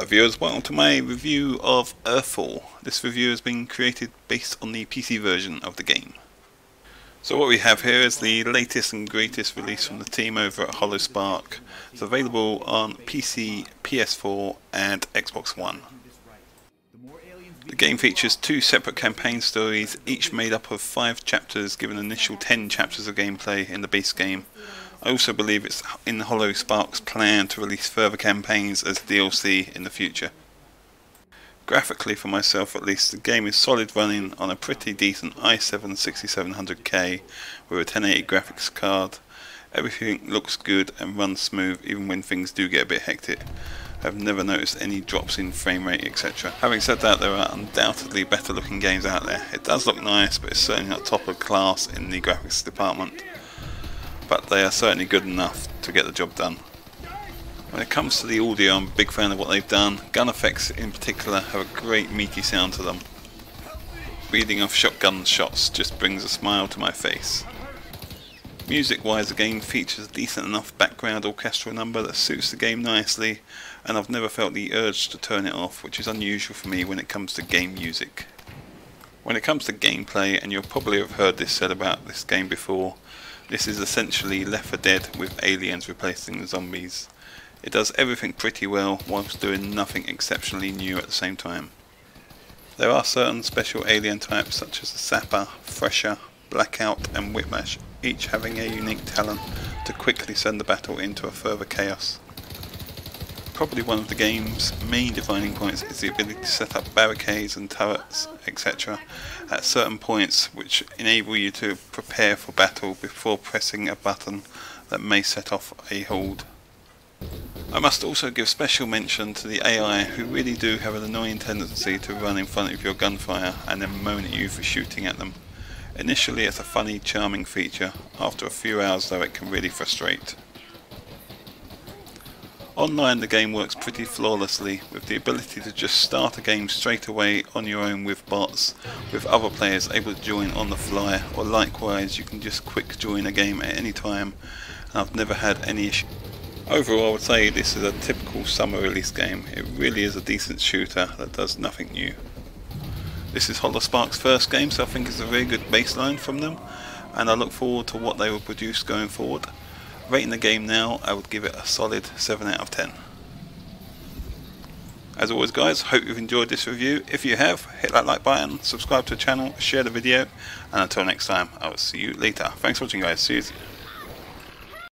Hello viewers, welcome to my review of Earthfall. This review has been created based on the PC version of the game. So what we have here is the latest and greatest release from the team over at HoloSpark. It's available on PC, PS4 and Xbox One. The game features two separate campaign stories, each made up of five chapters given an initial 10 chapters of gameplay in the base game. I also believe it's in HoloSpark's plan to release further campaigns as DLC in the future. Graphically for myself at least, the game is solid running on a pretty decent i7 6700K with a 1080 graphics card. Everything looks good and runs smooth even when things do get a bit hectic. I've never noticed any drops in frame rate etc. Having said that there are undoubtedly better looking games out there. It does look nice but it's certainly not top of class in the graphics department. But they are certainly good enough to get the job done. When it comes to the audio I'm a big fan of what they've done. Gun effects in particular have a great meaty sound to them. Reading off shotgun shots just brings a smile to my face. Music wise the game features a decent enough background orchestral number that suits the game nicely and I've never felt the urge to turn it off which is unusual for me when it comes to game music. When it comes to gameplay, and you'll probably have heard this said about this game before, this is essentially Left 4 Dead with aliens replacing the zombies. It does everything pretty well whilst doing nothing exceptionally new at the same time. There are certain special alien types such as the Sapper, Thresher, Blackout and Whiplash, each having a unique talent to quickly send the battle into a further chaos. Probably one of the game's main defining points is the ability to set up barricades and turrets, etc. at certain points which enable you to prepare for battle before pressing a button that may set off a hold. I must also give special mention to the AI who really do have an annoying tendency to run in front of your gunfire and then moan at you for shooting at them. Initially it's a funny, charming feature, after a few hours though it can really frustrate. Online the game works pretty flawlessly with the ability to just start a game straight away on your own with bots, with other players able to join on the fly or likewise you can just quick join a game at any time and I've never had any issue. Overall I would say this is a typical summer release game, it really is a decent shooter that does nothing new. This is HoloSpark's first game, so I think it's a very good baseline from them, and I look forward to what they will produce going forward. Rating the game now, I would give it a solid 7 out of 10. As always guys, hope you've enjoyed this review. If you have, hit that like button, subscribe to the channel, share the video, and until next time, I will see you later. Thanks for watching guys, see you.